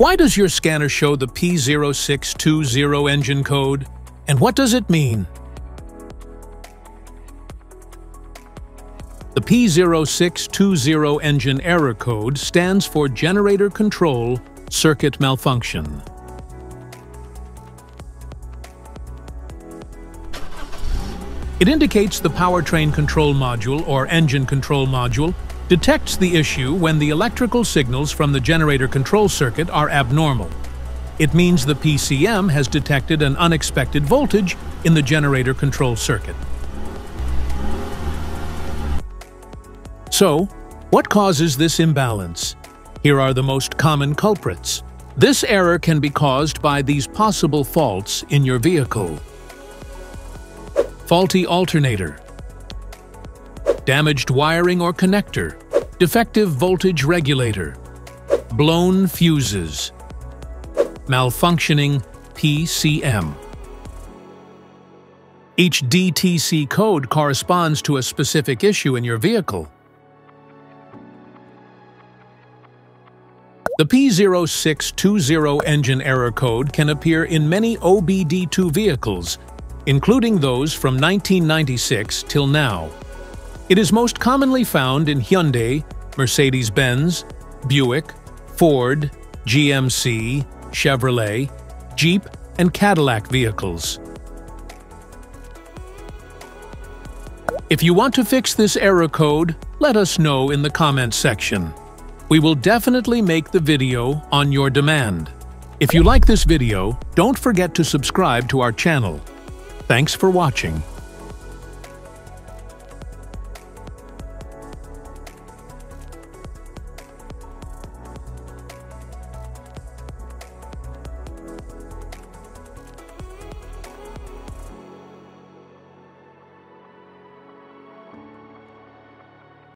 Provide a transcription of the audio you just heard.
Why does your scanner show the P0620 engine code? And what does it mean? The P0620 engine error code stands for Generator Control Circuit Malfunction. It indicates the powertrain control module or engine control module detects the issue when the electrical signals from the generator control circuit are abnormal. It means the PCM has detected an unexpected voltage in the generator control circuit. So, what causes this imbalance? Here are the most common culprits. This error can be caused by these possible faults in your vehicle faulty alternator, damaged wiring or connector, defective voltage regulator, blown fuses, malfunctioning PCM. Each DTC code corresponds to a specific issue in your vehicle. The P0620 engine error code can appear in many OBD2 vehicles, including those from 1996 till now. It is most commonly found in Hyundai, Mercedes-Benz, Buick, Ford, GMC, Chevrolet, Jeep, and Cadillac vehicles. If you want to fix this error code, let us know in the comments section. We will definitely make the video on your demand. If you like this video, don't forget to subscribe to our channel. Thanks for watching.